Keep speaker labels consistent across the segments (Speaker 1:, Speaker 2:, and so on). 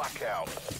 Speaker 1: Blackout.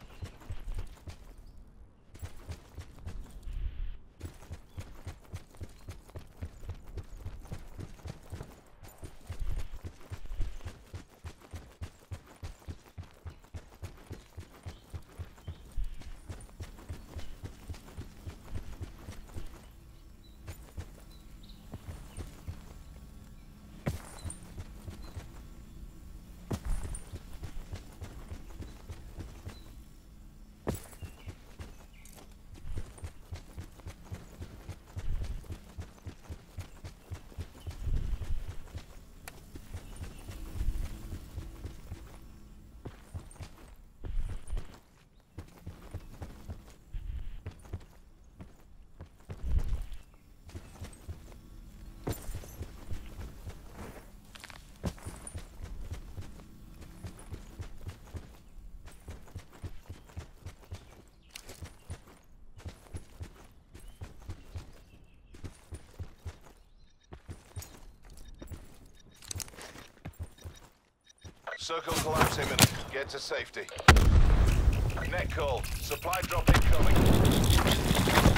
Speaker 1: Circle collapse imminent. Get to safety. Net call. Supply drop incoming.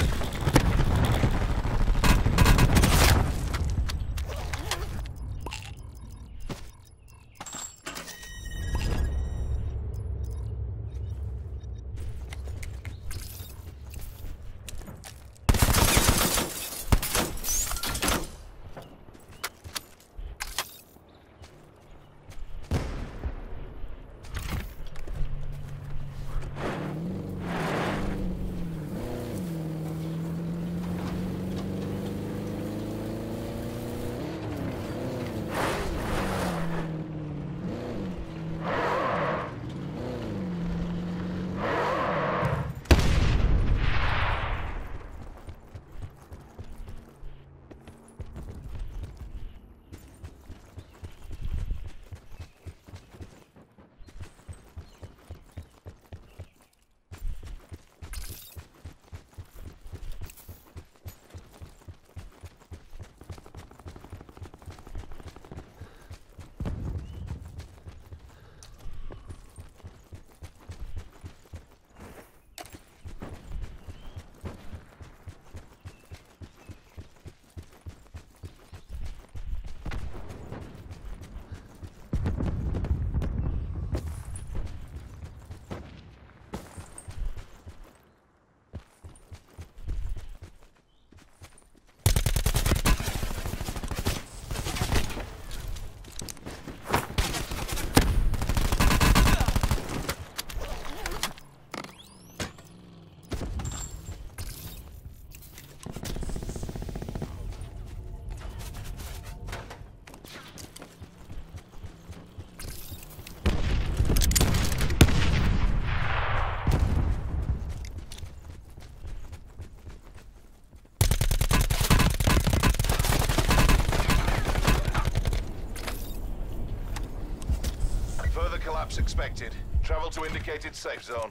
Speaker 1: Indicated safe zone.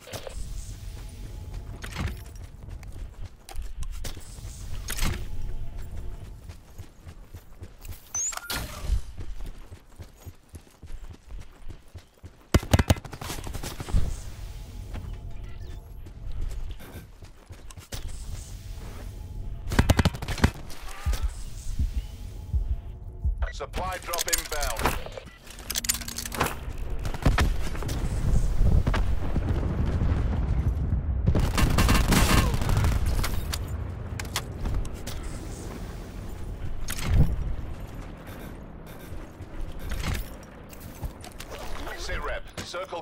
Speaker 1: Supply drop inbound. Sit rep. Circle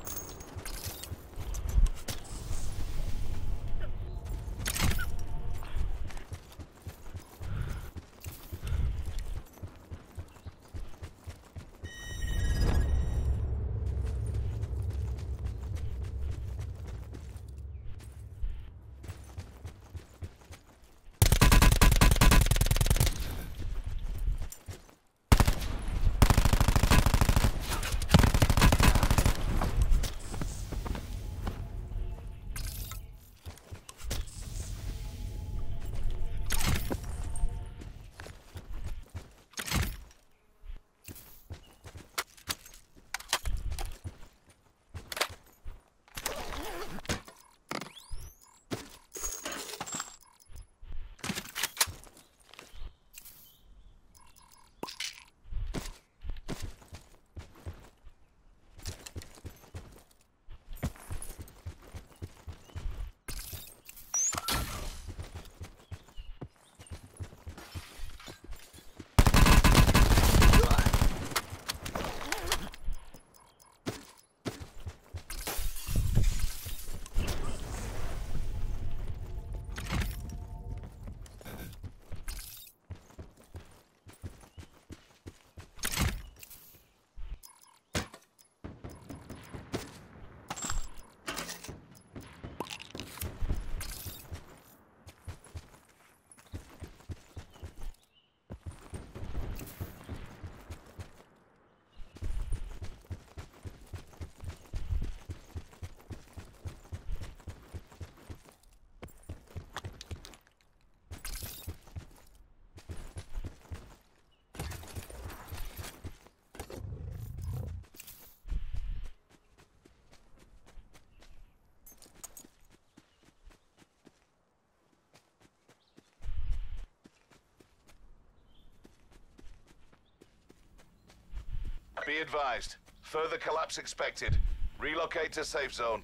Speaker 1: Be advised. Further collapse expected. Relocate to safe zone.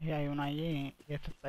Speaker 2: Y hay una allí y este está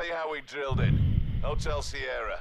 Speaker 1: Exactly how we drilled it. Hotel Sierra.